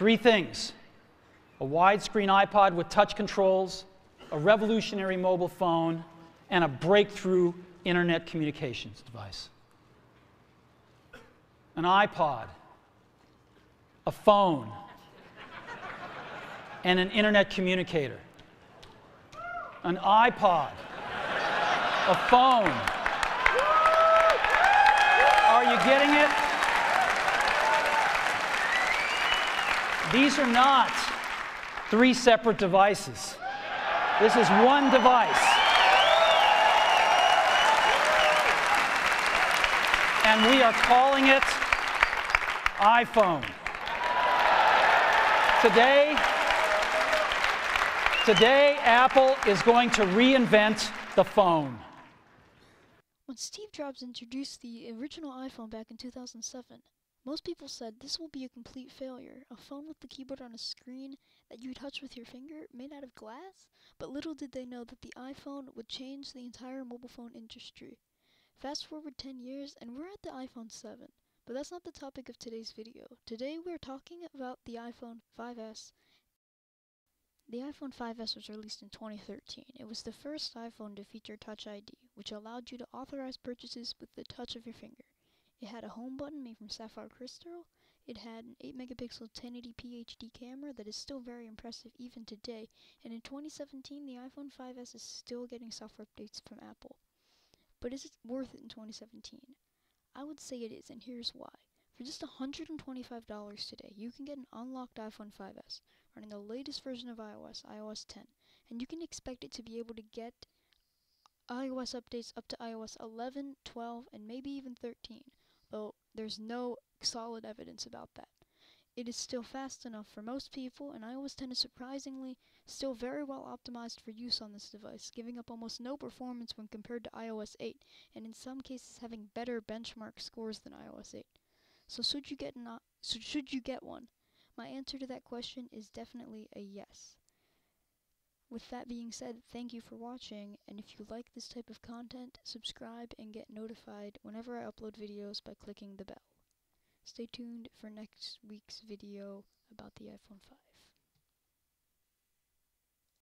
Three things a widescreen iPod with touch controls, a revolutionary mobile phone, and a breakthrough internet communications device. An iPod, a phone, and an internet communicator. An iPod, a phone. Are you getting it? These are not three separate devices. This is one device. And we are calling it iPhone. Today, today Apple is going to reinvent the phone. When Steve Jobs introduced the original iPhone back in 2007, most people said this will be a complete failure. A phone with the keyboard on a screen that you touch with your finger made out of glass? But little did they know that the iPhone would change the entire mobile phone industry. Fast forward 10 years and we're at the iPhone 7. But that's not the topic of today's video. Today we're talking about the iPhone 5S. The iPhone 5S was released in 2013. It was the first iPhone to feature Touch ID, which allowed you to authorize purchases with the touch of your finger. It had a home button made from sapphire crystal. It had an 8 megapixel 1080p HD camera that is still very impressive even today. And in 2017, the iPhone 5S is still getting software updates from Apple. But is it worth it in 2017? I would say it is, and here's why. For just $125 today, you can get an unlocked iPhone 5S running the latest version of iOS, iOS 10, and you can expect it to be able to get iOS updates up to iOS 11, 12, and maybe even 13 though there's no solid evidence about that. It is still fast enough for most people, and iOS 10 is surprisingly still very well optimized for use on this device, giving up almost no performance when compared to iOS 8, and in some cases having better benchmark scores than iOS 8. So should you get not so should you get one? My answer to that question is definitely a yes. With that being said, thank you for watching, and if you like this type of content, subscribe and get notified whenever I upload videos by clicking the bell. Stay tuned for next week's video about the iPhone 5.